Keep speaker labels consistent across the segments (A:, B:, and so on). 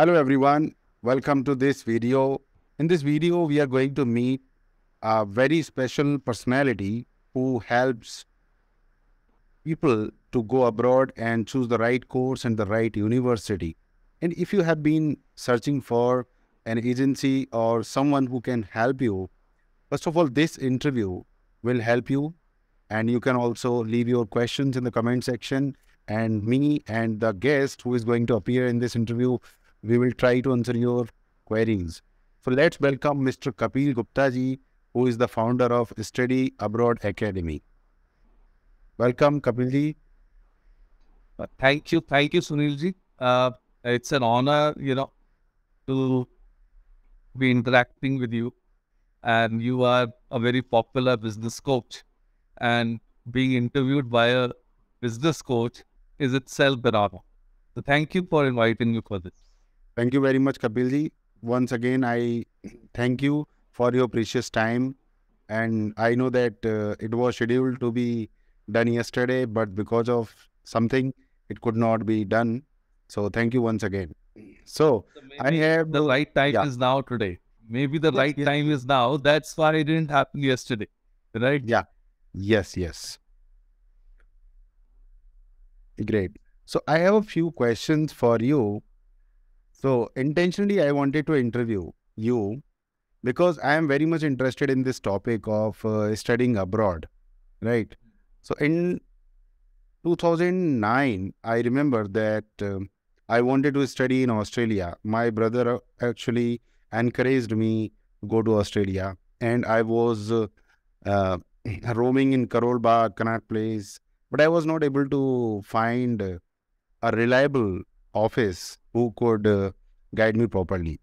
A: Hello everyone, welcome to this video. In this video, we are going to meet a very special personality who helps people to go abroad and choose the right course and the right university. And if you have been searching for an agency or someone who can help you, first of all, this interview will help you. And you can also leave your questions in the comment section. And me and the guest who is going to appear in this interview we will try to answer your queries. So let's welcome Mr. Kapeel Gupta ji, who is the founder of Study Abroad Academy. Welcome, Kapeel ji.
B: Uh, thank you, thank you, Sunil ji. Uh, it's an honor, you know, to be interacting with you. And you are a very popular business coach, and being interviewed by a business coach is itself an honor. So thank you for inviting me for this.
A: Thank you very much, Kapeelji. Once again, I thank you for your precious time. And I know that uh, it was scheduled to be done yesterday, but because of something, it could not be done. So thank you once again. So, so I have
B: the right time yeah. is now today. Maybe the yes, right yes. time is now. That's why it didn't happen yesterday. Right?
A: Yeah. Yes, yes. Great. So I have a few questions for you so intentionally, I wanted to interview you because I am very much interested in this topic of uh, studying abroad, right? So in 2009, I remember that uh, I wanted to study in Australia. My brother uh, actually encouraged me to go to Australia, and I was uh, uh, roaming in Karol Bagh, Connaught Place, but I was not able to find a reliable office who could uh, guide me properly.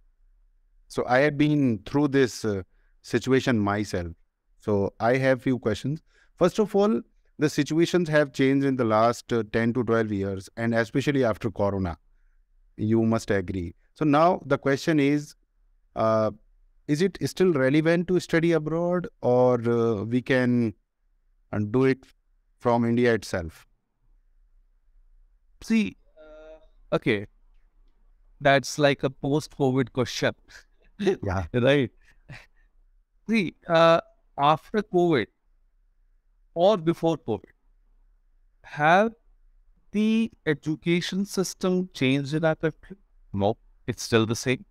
A: So I have been through this uh, situation myself. So I have few questions. First of all, the situations have changed in the last uh, 10 to 12 years and especially after corona. You must agree. So now the question is uh, is it still relevant to study abroad or uh, we can uh, do it from India itself?
B: See, okay. That's like a post-covid question.
A: Yeah.
B: Right. See uh, after covid or before covid have the education system changed in our country? No it's still the same.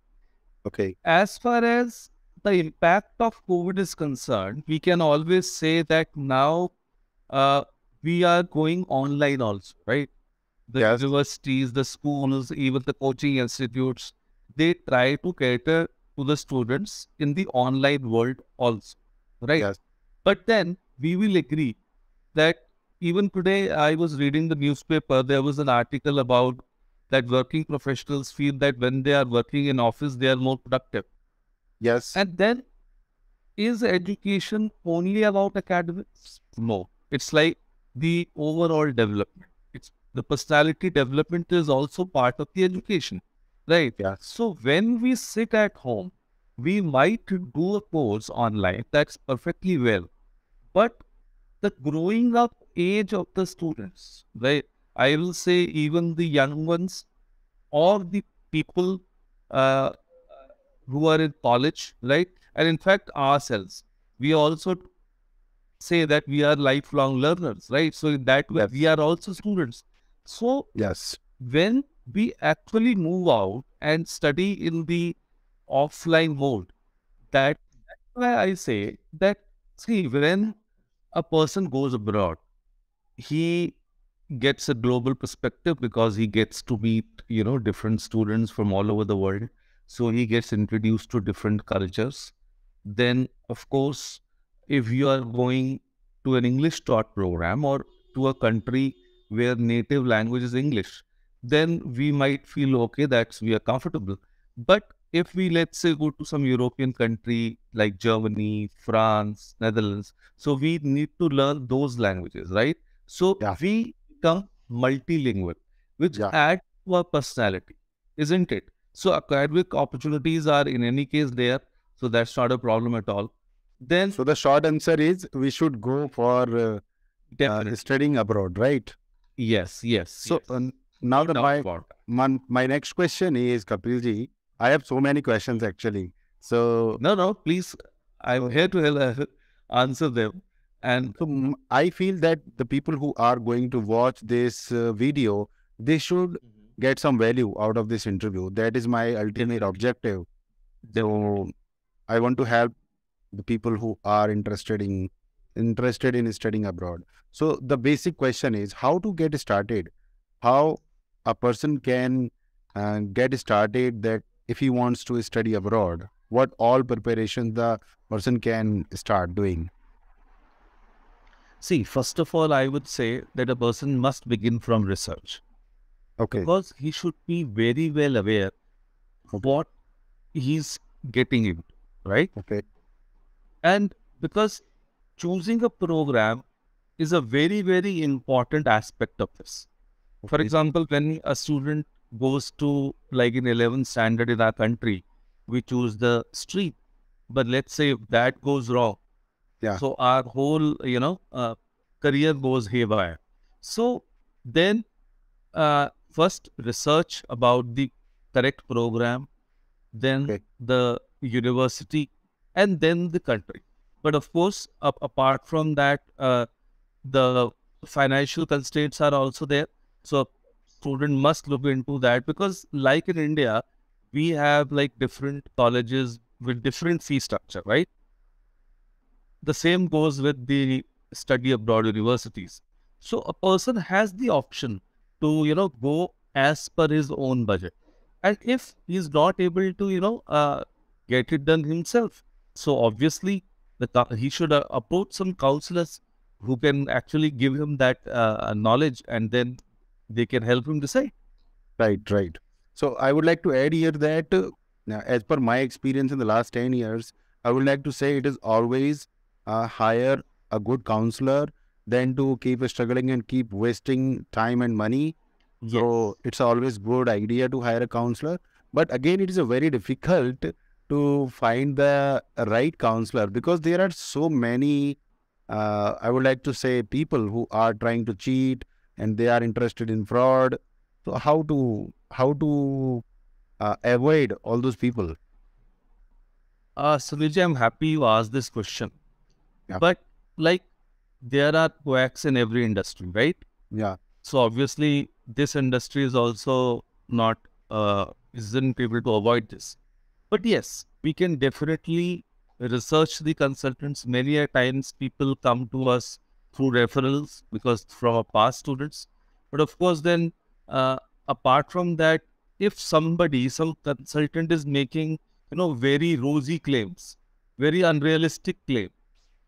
A: Okay.
B: As far as the impact of covid is concerned we can always say that now uh, we are going online also right the yes. universities, the schools, even the coaching institutes, they try to cater to the students in the online world also, right? Yes. But then we will agree that even today, I was reading the newspaper, there was an article about that working professionals feel that when they are working in office, they are more productive.
A: Yes.
B: And then is education only about academics? No. It's like the overall development the personality development is also part of the education, right?
A: Yeah.
B: So when we sit at home, we might do a course online. That's perfectly well, but the growing up age of the students, right? I will say even the young ones or the people uh, who are in college, right? And in fact, ourselves, we also say that we are lifelong learners, right? So in that way, yes. we are also students. So,
A: yes,
B: when we actually move out and study in the offline mode, that that's why I say that see when a person goes abroad, he gets a global perspective because he gets to meet you know different students from all over the world. So he gets introduced to different cultures. Then of course if you are going to an english taught program or to a country where native language is English, then we might feel okay that we are comfortable. But if we let's say go to some European country like Germany, France, Netherlands, so we need to learn those languages, right? So yeah. we become multilingual, which yeah. adds to our personality, isn't it? So academic opportunities are in any case there, so that's not a problem at all. Then,
A: so the short answer is we should go for uh, uh, studying abroad, right?
B: Yes, yes.
A: So
B: yes.
A: now
B: No
A: the my,
B: that.
A: my my next question is Kapeel ji. I have so many questions actually. So
B: No, no, please. I'm here to uh, answer them. And
A: So m- I feel that the people who are going to watch this uh, video, they should get some value out of this interview. That is my ultimate objective. So I want to help the people who are interested in interested in studying abroad. So the basic question is how to get started. How a person can uh, get started that if he wants to study abroad, what all preparations the person can start doing.
B: see, first of all, I would say that a person must begin from research
A: Okay.
B: because he should be very well aware of what he's getting into, right?
A: Okay.
B: And because choosing a program is a very, very important aspect of this. For example, when a student goes to like in 11th standard in our country, we choose the street. But let's say if that goes wrong,
A: Yeah.
B: so our whole, you know, uh, career goes haywire. So then, uh, first research about the correct program, then
A: Okay.
B: the university, and then the country. But of course, apart from that, uh, the financial constraints are also there. So student must look into that because, like in India, we have like different colleges with different fee structure, right? The same goes with the study abroad universities. So a person has the option to, you know, go as per his own budget. And if he's not able to, you know, uh, get it done himself, so obviously the he should uh, approach some counselors who can actually give him that uh, knowledge, and then they can help him decide.
A: Right, right. So I would like to add here that, uh, now, as per my experience in the last 10 years, I would like to say it is always uh, hire a good counselor than to keep struggling and keep wasting time and money. So it's always good idea to hire a counselor. But again, it is a very difficult to find the right counselor because there are so many, uh, I would like to say, people who are trying to cheat and they are interested in fraud. So how to how to uh, avoid all those people?
B: Uh, Sunilji, I'm happy you asked this question.
A: Yeah.
B: But like, there are quacks in every industry, right?
A: Yeah,
B: So obviously, this industry is also not uh, isn't able to avoid this. But yes, we can definitely research the consultants. Many a times, people come to us through referrals because from our past students. But of course, then uh, apart from that, if somebody, some consultant is making you know very rosy claims, very unrealistic claim,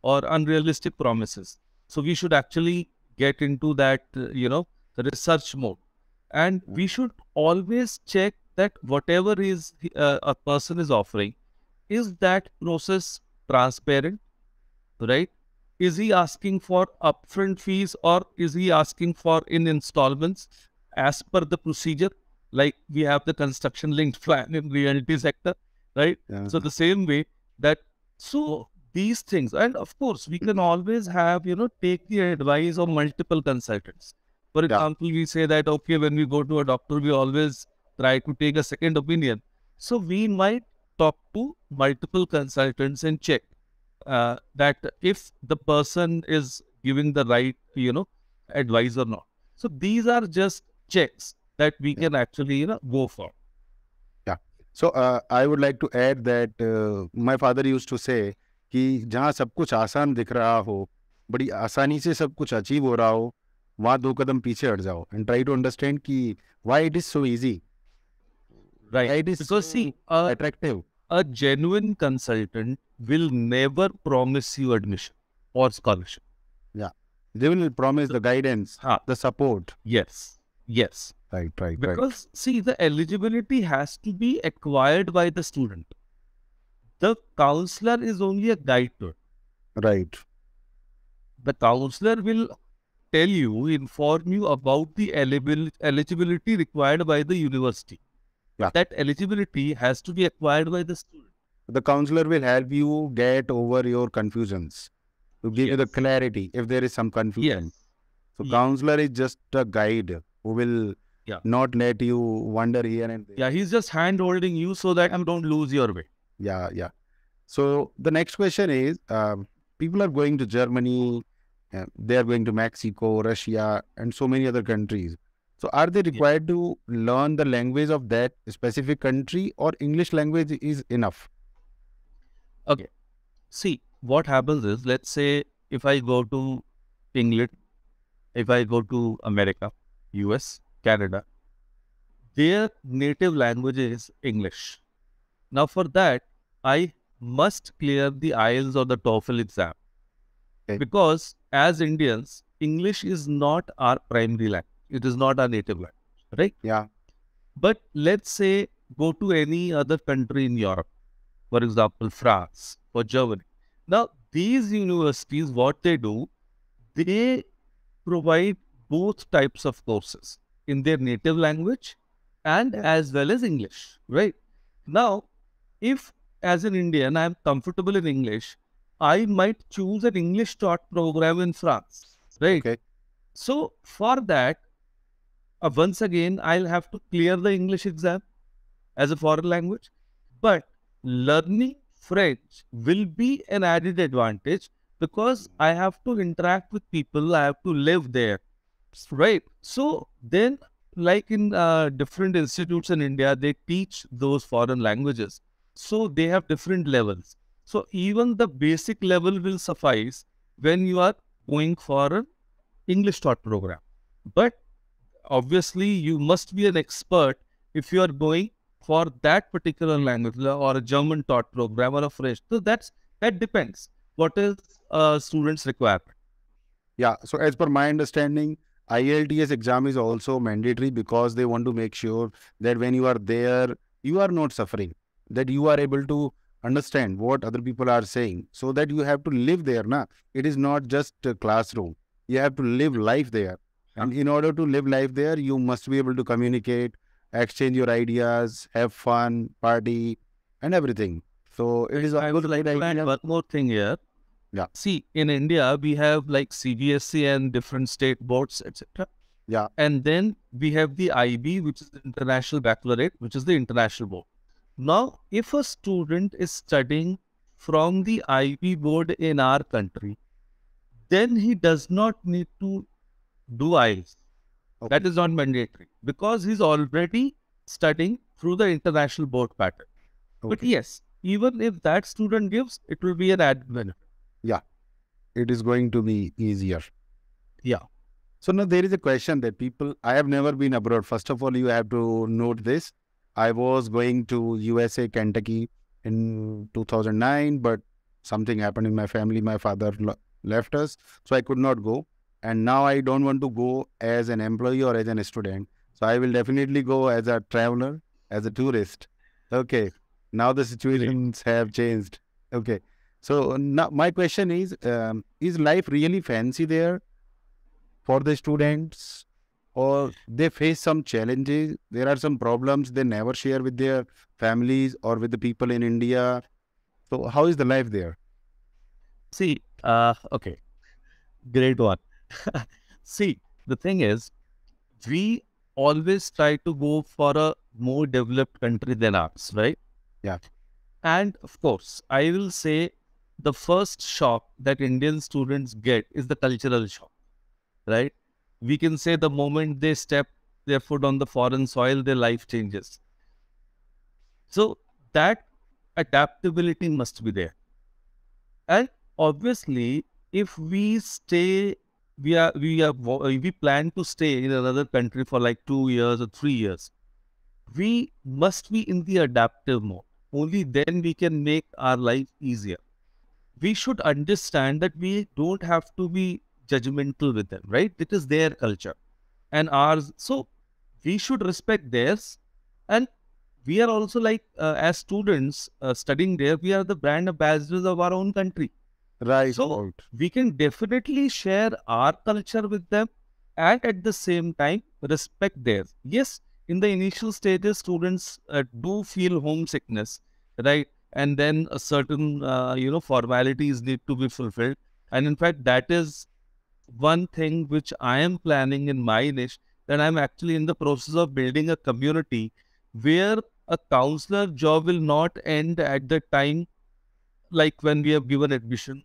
B: or unrealistic promises, so we should actually get into that uh, you know research mode and we should always check that whatever is uh, a person is offering is that process transparent right is he asking for upfront fees or is he asking for in installments as per the procedure like we have the construction linked plan in realty sector right
A: yeah.
B: so the same way that so these things, and of course, we can always have you know take the advice of multiple consultants. For
A: Yeah.
B: example, we say that okay, when we go to a doctor, we always try to take a second opinion. So we might talk to multiple consultants and check uh, that if the person is giving the right you know advice or not. So these are just checks that we
A: Yeah.
B: can actually you know go for.
A: So uh, I would like to add that uh, my father used to say कि जहाँ सब कुछ आसान दिख रहा हो बड़ी आसानी से सब कुछ अचीव हो रहा हो वहाँ दो कदम पीछे हट जाओ एंड ट्राई टू अंडरस्टैंड कि why it is so easy
B: Right.
A: It is
B: because
A: so
B: see, a,
A: attractive.
B: A genuine consultant will never promise you admission or scholarship.
A: Yeah. They will promise the guidance,
B: huh.
A: the support.
B: Yes. Yes.
A: Right, right,
B: because right. see, the eligibility has to be acquired by the student. The counselor is only a guide to it.
A: Right.
B: The counselor will tell you, inform you about the eligibility required by the university.
A: Yeah.
B: That eligibility has to be acquired by the student.
A: the counselor will help you get over your confusions to give you the clarity if there is some confusion
B: Yes.
A: so
B: Yes.
A: counselor is just a guide who will
B: Yeah.
A: not let you wander here and there.
B: Yeah, he's just hand holding you so that you don't lose your way.
A: Yeah, yeah. So the next question is um, people are going to Germany, uh, they are going to Mexico, Russia, and so many other countries. So are they required to learn the language of that specific country or English language is enough? Okay.
B: See, what happens is, let's say if I go to England, if I go to America, US, Canada, their native language is English. Now, for that, I must clear the IELTS or the TOEFL exam.
A: Okay.
B: Because as Indians, English is not our primary language, it is not our native language, right?
A: Yeah.
B: But let's say go to any other country in Europe, for example, France or Germany. Now, these universities, what they do, they provide both types of courses in their native language and as well as English, right? Now, if as an Indian I am comfortable in English, I might choose an English taught program in France, right?
A: Okay.
B: So, for that, uh, once again, I'll have to clear the English exam as a foreign language. But learning French will be an added advantage because I have to interact with people, I have to live there, right? So, then, like in uh, different institutes in India, they teach those foreign languages. So, they have different levels. So, even the basic level will suffice when you are going for an English taught program. But obviously you must be an expert if you are going for that particular language or a German taught program or a French. So that's that depends. What is a student's requirement?
A: Yeah. So as per my understanding, IELTS exam is also mandatory because they want to make sure that when you are there, you are not suffering, that you are able to understand what other people are saying, so that you have to live there. Na? It is not just a classroom. You have to live life there. And in order to live life there, you must be able to communicate, exchange your ideas, have fun, party, and everything. So it is
B: I
A: a
B: would
A: good
B: like to add
A: idea.
B: one more thing here.
A: Yeah.
B: See, in India, we have like CBSC and different state boards, etc.
A: Yeah.
B: And then we have the IB, which is the International Baccalaureate, which is the international board. Now, if a student is studying from the IB board in our country, then he does not need to do IELTS.
A: Okay.
B: That is not mandatory because he's already studying through the international board pattern. But yes, even if that student gives, it will be an added benefit.
A: It is going to be easier.
B: Yeah.
A: So now there is a question that people I have never been abroad. First of all, you have to note this. I was going to USA, Kentucky in 2009, but something happened in my family. My father left us, so I could not go. And now I don't want to go as an employee or as an student. So I will definitely go as a traveler, as a tourist. Okay. Now the situations have changed. Okay. So now my question is: um, Is life really fancy there? for the students or they face some challenges there are some problems they never share with their families or with the people in india so how is the life there
B: See, uh, okay, great one. See, the thing is, we always try to go for a more developed country than ours, right?
A: Yeah.
B: And of course, I will say the first shock that Indian students get is the cultural shock, right? We can say the moment they step their foot on the foreign soil, their life changes. So that adaptability must be there. And obviously, if we stay, we are we are uh, we plan to stay in another country for like two years or three years. We must be in the adaptive mode. Only then we can make our life easier. We should understand that we don't have to be judgmental with them, right? It is their culture and ours. So we should respect theirs. And we are also like, uh, as students uh, studying there, we are the brand ambassadors of our own country
A: right
B: So-
A: right.
B: we can definitely share our culture with them and at the same time respect theirs. Yes, in the initial stages, students uh, do feel homesickness, right? And then a certain, uh, you know, formalities need to be fulfilled. And in fact, that is one thing which I am planning in my niche that I'm actually in the process of building a community where a counselor job will not end at the time like when we have given admission.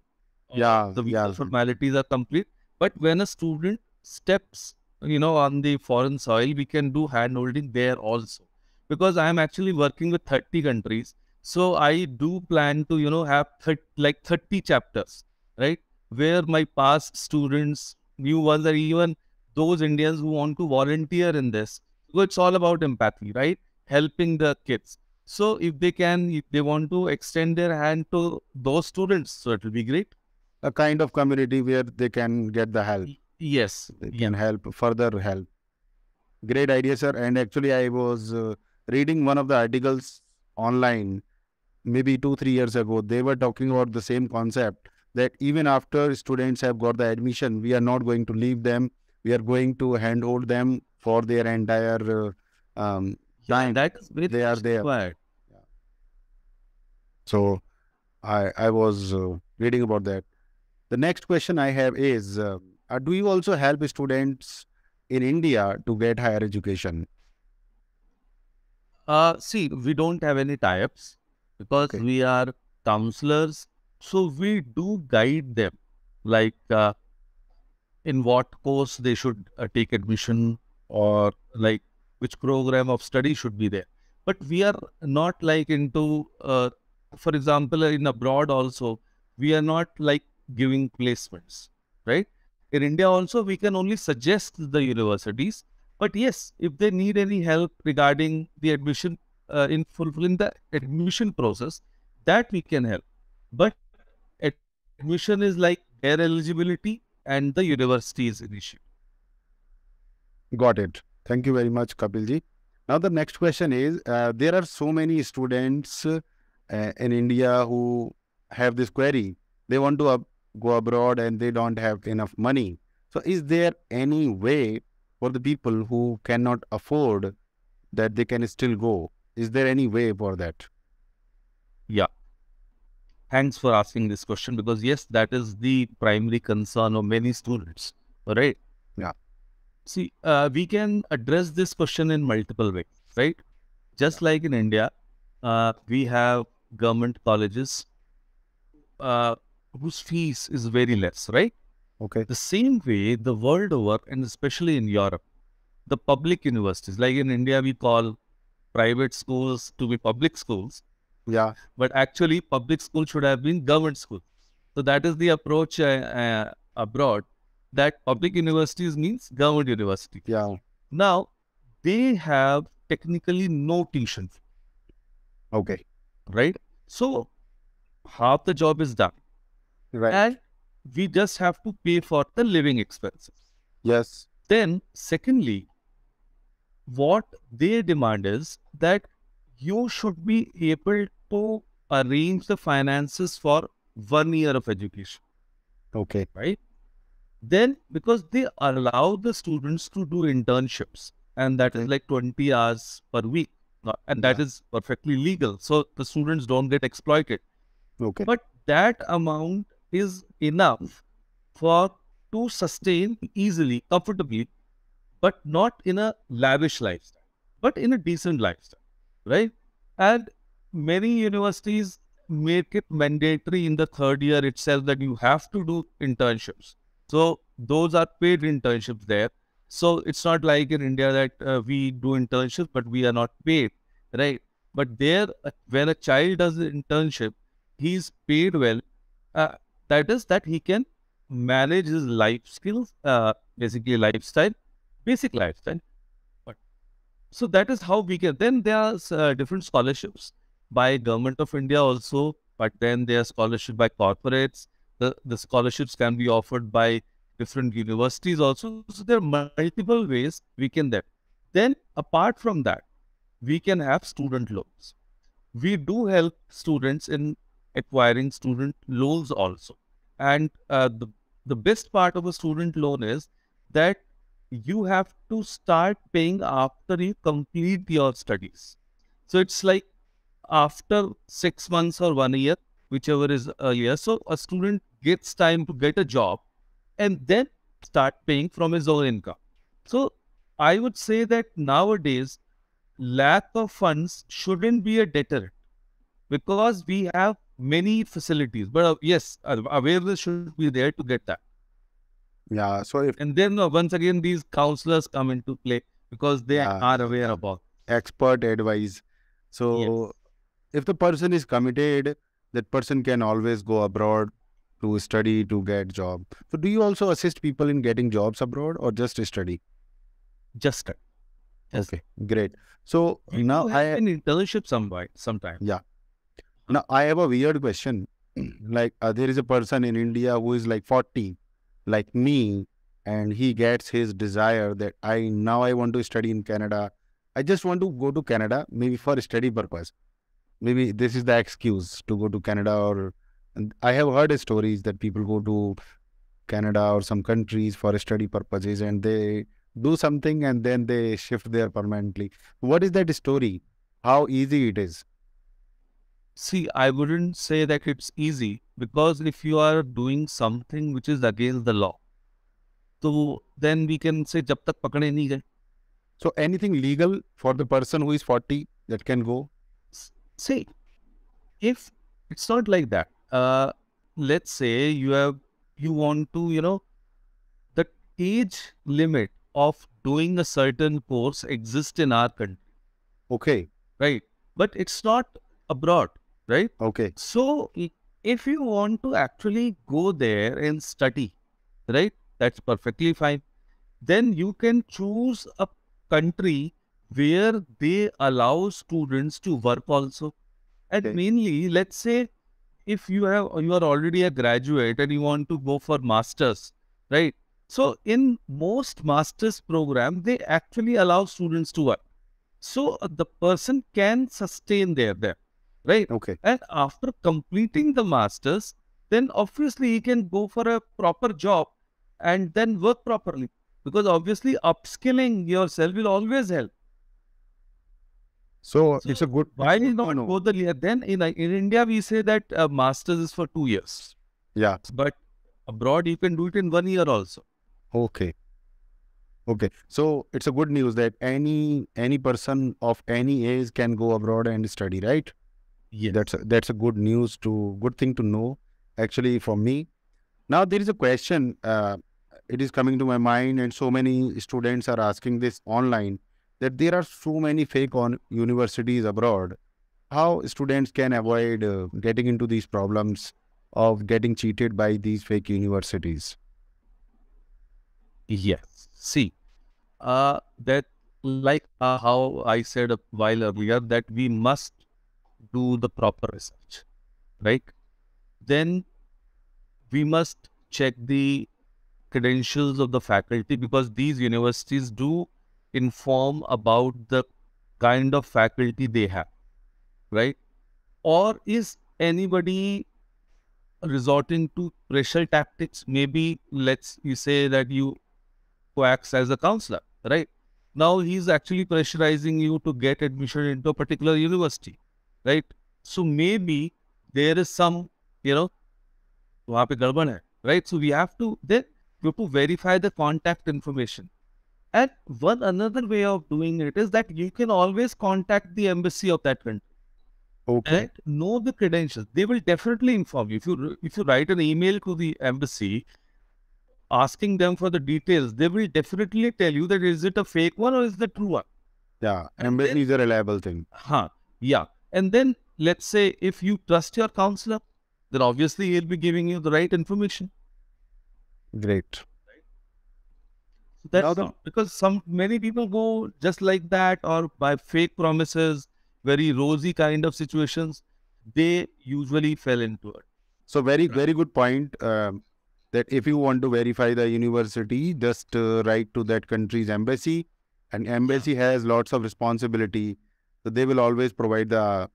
A: Yeah,
B: The
A: yeah.
B: formalities are complete. But when a student steps, you know, on the foreign soil, we can do hand holding there also. Because I am actually working with 30 countries. So I do plan to, you know, have like 30 chapters, right? Where my past students, new ones, or even those Indians who want to volunteer in this. So it's all about empathy, right? Helping the kids. So if they can, if they want to extend their hand to those students, so it will be great.
A: A kind of community where they can get the help.
B: Yes.
A: They
B: Yeah.
A: can help, further help. Great idea, sir. And actually, I was uh, reading one of the articles online maybe two, three years ago. They were talking about the same concept that even after students have got the admission, we are not going to leave them. We are going to handhold them for their entire uh, um,
B: Yeah,
A: time.
B: that is very
A: They are there.
B: required.
A: So I I was uh, reading about that. The next question I have is: uh, uh, Do you also help students in India to get higher education?
B: Uh, see, we don't have any tie-ups because
A: Okay.
B: we are counselors. So we do guide them, like uh, in what course they should uh, take admission or like which program of study should be there. But we are not like into, uh, for example, in abroad also, we are not like giving placements, right? In India also, we can only suggest the universities. But yes, if they need any help regarding the admission uh, in fulfilling the admission process, that we can help. But admission is like their eligibility and the university's initiative.
A: Got it. Thank you very much, Kapeelji. Now the next question is: uh, There are so many students uh, in India who have this query. They want to go abroad and they don't have enough money. So, is there any way for the people who cannot afford that they can still go? Is there any way for that? Yeah.
B: Thanks for asking this question because yes, that is the primary concern of many students. All right.
A: Yeah.
B: See, uh, we can address this question in multiple ways, right? Just like in India, uh, we have government colleges uh, whose fees is very less, right?
A: Okay.
B: The same way, the world over, and especially in Europe, the public universities, like in India, we call private schools to be public schools,
A: Yeah.
B: but actually, public school should have been government school. So that is the approach uh, uh, abroad. That public universities means government university.
A: Yeah.
B: Now they have technically no tuition,
A: Okay.
B: right? So half the job is done,
A: Right.
B: and we just have to pay for the living expenses.
A: yes.
B: Then, secondly, what they demand is that you should be able to arrange the finances for one year of education,
A: Okay.
B: right? Then, because they allow the students to do internships, and that is like 20 hours per week, and that
A: Yeah.
B: is perfectly legal. So the students don't get exploited.
A: Okay.
B: But that amount is enough for to sustain easily, comfortably, but not in a lavish lifestyle, but in a decent lifestyle, right? And many universities make it mandatory in the third year itself that you have to do internships. So those are paid internships there. So it's not like in India that uh, we do internships, but we are not paid, right? But there, uh, when a child does the internship, he's paid well. Uh, that is that he can manage his life skills, uh, basically lifestyle, basic lifestyle. But so that is how we can. Then there are uh, different scholarships by government of India also, but then there are scholarship by corporates. The the scholarships can be offered by different universities also. So there are multiple ways we can that. Then apart from that, we can have student loans. We do help students in acquiring student loans also. And uh, the, the best part of a student loan is that you have to start paying after you complete your studies. So it's like after six months or one year, whichever is a year. So a student gets time to get a job and then start paying from his own income. So I would say that nowadays, lack of funds shouldn't be a deterrent because we have many facilities. But uh, yes, awareness should be there to get that.
A: Yeah. So if
B: And then uh, once again, these counselors come into play because they
A: Yeah.
B: are aware about.
A: expert advice. So if the person is committed, that person can always go abroad to study to get job. So do you also assist people in getting jobs abroad or just study?
B: Just study. Yes.
A: Okay, great. So
B: We
A: now I
B: an internship somewhere sometime. sometime.
A: Now I have a weird question. like uh, there is a person in India who is like 40, like me, and he gets his desire that I now I want to study in Canada. I just want to go to Canada, maybe for study purpose. Maybe this is the excuse to go to Canada or I have heard stories that people go to Canada or some countries for study purposes and they do something and then they shift there permanently. What is that story? How easy it is?
B: See, I wouldn't say that it's easy because if you are doing something which is against the law, so then we can say jab tak pakde nahi gaye.
A: So anything legal for the person who is 40 that can go?
B: See, if it's not like that, uh, let's say you have, you want to, you know, the age limit of doing a certain course exists in our country.
A: Okay.
B: Right. But it's not abroad right?
A: Okay.
B: So, if you want to actually go there and study, right, that's perfectly fine. Then you can choose a country where they allow students to work also. And
A: Okay.
B: mainly, let's say if you have you are already a graduate and you want to go for masters, right? So in most masters program, they actually allow students to work. So uh, the person can sustain there, there, right?
A: Okay.
B: And after completing the masters, then obviously he can go for a proper job and then work properly. Because obviously upskilling yourself will always help.
A: So,
B: So
A: it's a good.
B: Why
A: it's good to
B: not
A: know.
B: go the year? Then in in India we say that uh, masters is for two years,
A: Yeah.
B: but abroad you can do it in one year also.
A: Okay. Okay. So it's a good news that any any person of any age can go abroad and study, right? That's a, that's a good news to good thing to know actually for me. Now there is a question. Uh, it is coming to my mind, and so many students are asking this online that there are so many fake on universities abroad. How students can avoid uh, getting into these problems of getting cheated by these fake universities?
B: Yes. See, uh, that like uh, how I said a while earlier that we must do the proper research, right? Then we must check the credentials of the faculty because these universities do inform about the kind of faculty they have, right? Or is anybody resorting to pressure tactics? Maybe let's you say that you acts as a counselor, right? Now he's actually pressurizing you to get admission into a particular university, right? So maybe there is some, you know, वहाँ पे गड़बड़ है, right? So we have to then we have to verify the contact information. And one another way of doing it is that you can always contact the embassy of that country
A: Okay.
B: and know the credentials. They will definitely inform you. If you if you write an email to the embassy asking them for the details, they will definitely tell you that is it a fake one or is the true one.
A: Yeah,
B: And
A: embassy
B: then-
A: is a reliable thing.
B: Huh. Yeah. And then let's say if you trust your counselor, then obviously he'll be giving you the right information.
A: Great.
B: So that's
A: Now the-
B: because some many people go just like that or by fake promises, very rosy kind of situations, they usually fell into it.
A: So very
B: Right.
A: very good point. Um, that if you want to verify the university, just uh, write to that country's embassy, and embassy has lots of responsibility. So they will always provide the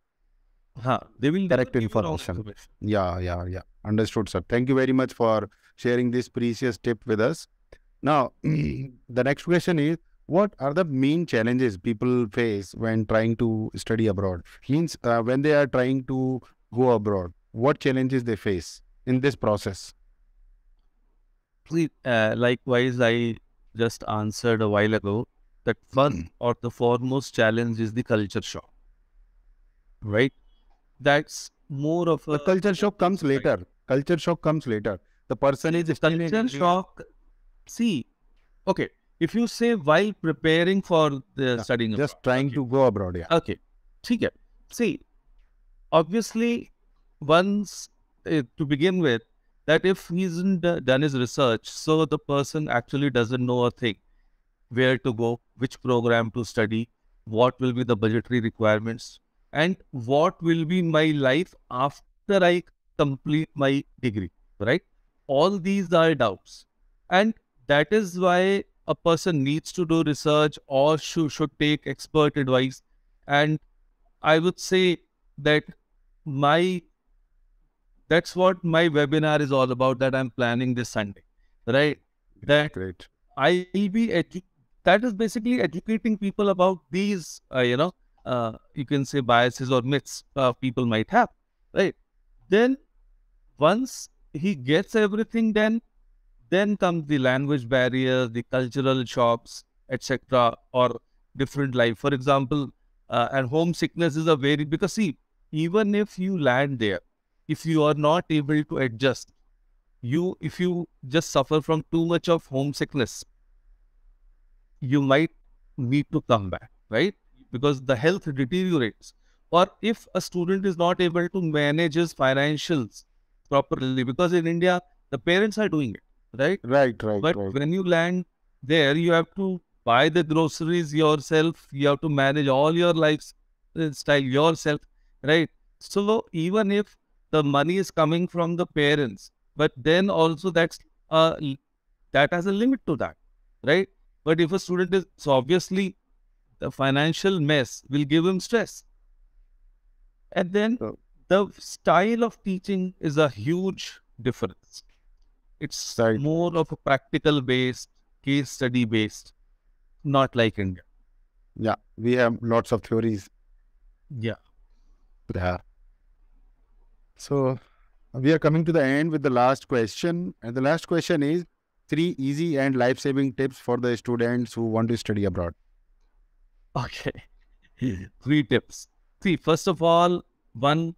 B: Huh. They will
A: Correct
B: never give you wrong
A: information. yeah yeah yeah understood sir. Thank you very much for sharing this precious tip with us. Now the next question is. What are the main challenges people face when trying to study abroad? Means uh, when they are trying to go abroad, what challenges they face in this process?
B: Please, uh, likewise, I just answered a while ago that one or the foremost challenge is the culture shock. Right? That's more of a
A: The culture shock comes
B: Right.
A: later. Culture shock comes later. The person is still in
B: culture
A: India.
B: shock. See, okay, if you say while preparing for the
A: Yeah,
B: studying
A: just
B: abroad,
A: trying
B: okay.
A: to go abroad. Yeah.
B: Okay. ठीक है. See, obviously, once uh, to begin with, that if he's isn't do- done his research, so the person actually doesn't know a thing, where to go, which program to study, what will be the budgetary requirements, and what will be my life after I complete my degree, right? All these are doubts. And that is why a person needs to do research or should, should take expert advice. And I would say that my that's what my webinar is all about that I'm planning this Sunday, right? That
A: Great.
B: I will be edu- that is basically educating people about these, uh, you know, uh, you can say biases or myths uh, people might have, right? Then once he gets everything, then then comes the language barriers, the cultural shocks, etc., or different life. For example, uh, and homesickness is a very because see, even if you land there, if you are not able to adjust, you if you just suffer from too much of homesickness, you might need to come back, right? Because the health deteriorates. Or if a student is not able to manage his financials properly, because in India, the parents are doing it, right?
A: Right, right,
B: But
A: right.
B: when you land there, you have to buy the groceries yourself. You have to manage all your lifestyle yourself, right? So even if the money is coming from the parents, but then also that's uh, that has a limit to that, right? But if a student is so obviously the financial mess will give him stress, and then the style of teaching is a huge difference. It's
A: Right.
B: more of a practical based, case study based, not like India.
A: Yeah, we have lots of theories.
B: Yeah.
A: Yeah. So we are coming to the end with the last question. And the last question is three easy and life saving tips for the students who want to study abroad.
B: Okay. Three tips. See, first of all, one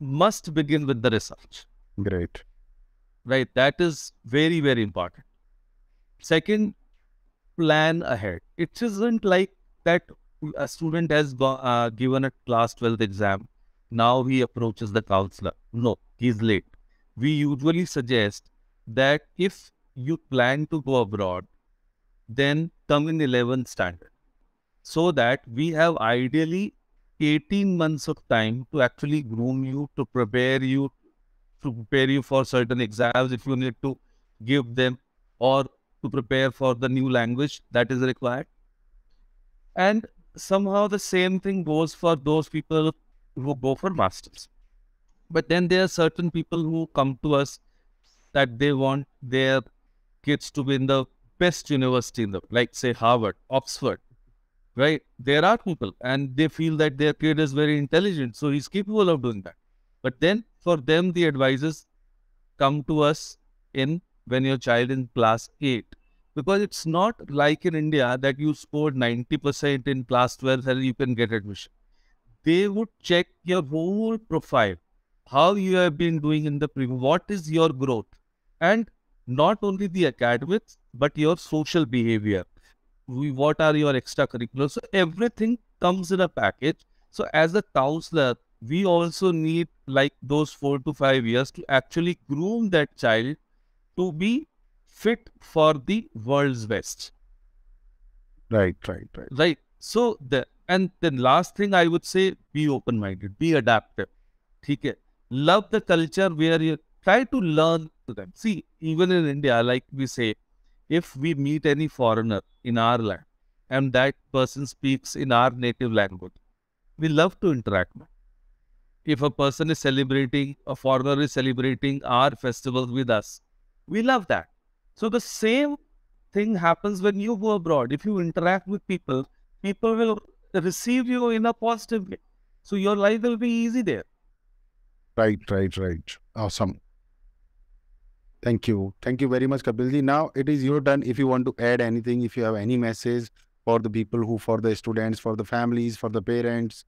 B: must begin with the research,
A: Great.
B: right? That is very, very important. Second, plan ahead. It isn't like that a student has uh, given a class 12th exam. Now he approaches the counselor. No, he's late. We usually suggest that if you plan to go abroad, then come in 11th standard so that we have ideally 18 months of time to actually groom you, to prepare you, to prepare you for certain exams if you need to give them, or to prepare for the new language that is required. And somehow the same thing goes for those people who go for masters. But then there are certain people who come to us that they want their kids to be in the best university in the like say Harvard, Oxford, right? There are people and they feel that their kid is very intelligent, so he's capable of doing that. But then for them, the advisors come to us in when your child in class eight. Because it's not like in India that you scored 90% in class 12 and you can get admission. They would check your whole profile, how you have been doing in the previous, what is your growth, and not only the academics, but your social behavior. We, what are your extracurriculars? So everything comes in a package. So as a counselor, we also need like those four to five years to actually groom that child to be fit for the world's best
A: Right, right, right.
B: right so the and then last thing i would say be open minded be adaptive okay love the culture where you try to learn to them see even in india like we say if we meet any foreigner in our land and that person speaks in our native language we love to interact if a person is celebrating a foreigner is celebrating our festivals with us we love that so the same thing happens when you go abroad. If you interact with people, people will receive you in a positive way. So your life will be easy there.
A: Right, right, right. Awesome. Thank you. Thank you very much, Kapeelji. Now it is your turn. If you want to add anything, if you have any message for the people who, for the students, for the families, for the parents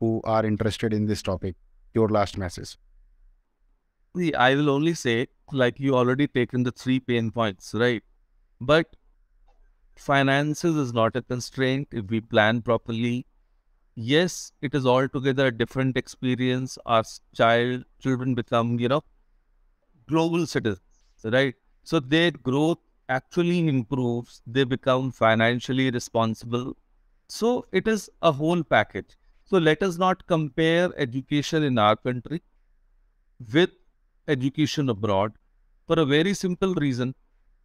A: who are interested in this topic? Your last message.
B: See, I will only say, like you already taken the three pain points, right? But finances is not a constraint if we plan properly. Yes, it is altogether a different experience. Our child children become, you know, global citizens, right? So their growth actually improves. They become financially responsible. So it is a whole package. So let us not compare education in our country with education abroad for a very simple reason.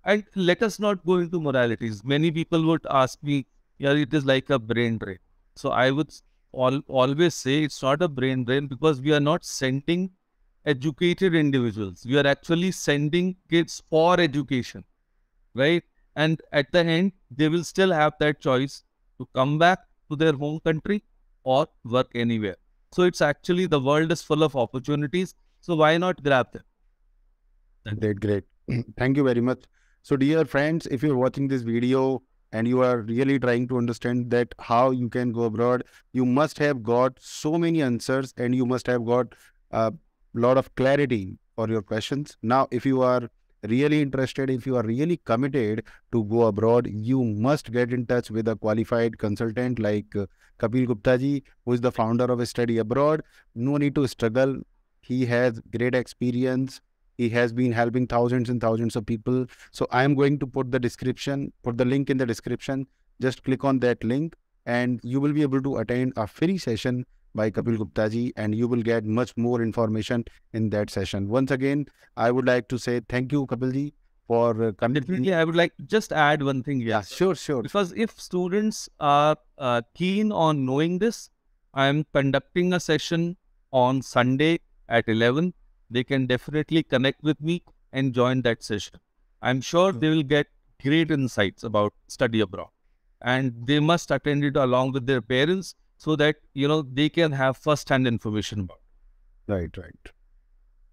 B: And let us not go into moralities. Many people would ask me, yeah, it is like a brain drain. So I would all, always say it's not a brain drain because we are not sending educated individuals. We are actually sending kids for education, right? And at the end, they will still have that choice to come back to their home country or work anywhere. So it's actually the world is full of opportunities. So why not grab them?
A: Great, great. Thank you very much. So, dear friends, if you're watching this video and you are really trying to understand that how you can go abroad, you must have got so many answers and you must have got a lot of clarity for your questions. Now, if you are really interested, if you are really committed to go abroad, you must get in touch with a qualified consultant like uh, Kapeel Gupta ji, who is the founder of Study Abroad. No need to struggle. He has great experience he has been helping thousands and thousands of people so i am going to put the description put the link in the description just click on that link and you will be able to attend a free session by Kapeel Gupta ji and you will get much more information in that session. Once again, I would like to say thank you Kapeel ji for uh, coming.
B: Definitely, I would like just add one thing.
A: Yeah, sure, sure.
B: Because if students are uh, keen on knowing this, I am conducting a session on Sunday at 11 they can definitely connect with me and join that session. I'm sure they will get great insights about study abroad. And they must attend it along with their parents so that, you know, they can have first-hand information about
A: it. Right, right.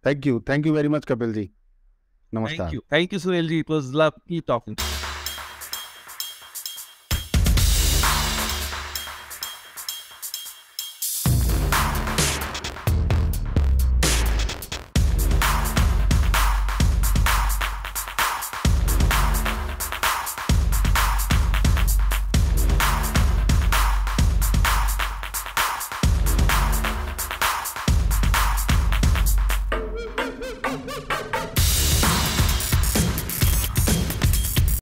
A: Thank you. Thank you very much, Kapeelji. Namaskar.
B: Thank you. Thank you, Sunilji. It was lovely talking to you.